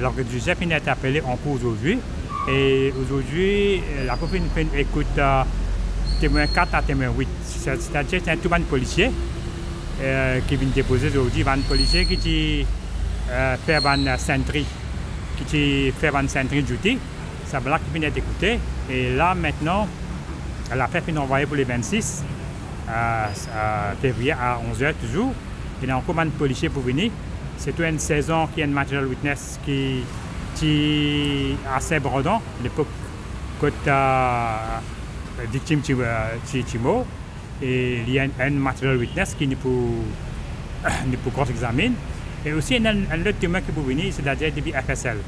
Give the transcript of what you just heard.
Que Joseph il est appelé en cours aujourd'hui. Et aujourd'hui, la cour écoute euh, témoin 4 à témoin 8. C'est-à-dire c'est un tout ban policier euh, qui vient déposer aujourd'hui, un policier qui dit euh, fait une sentry, qui dit fait une duty. Ça là qui vient d'écouter. Et là maintenant, la fête est envoyée pour les 26 euh, février à 11h toujours. Il y a encore un policier pour venir. C'est une saison qui a une material witness qui est assez brodant, l'époque côté euh, victime Chimo. Et il y a un material witness qui nous peut, cross-examiner. Et aussi, il y a un autre témoin qui peut venir, c'est-à-dire depuis FSL.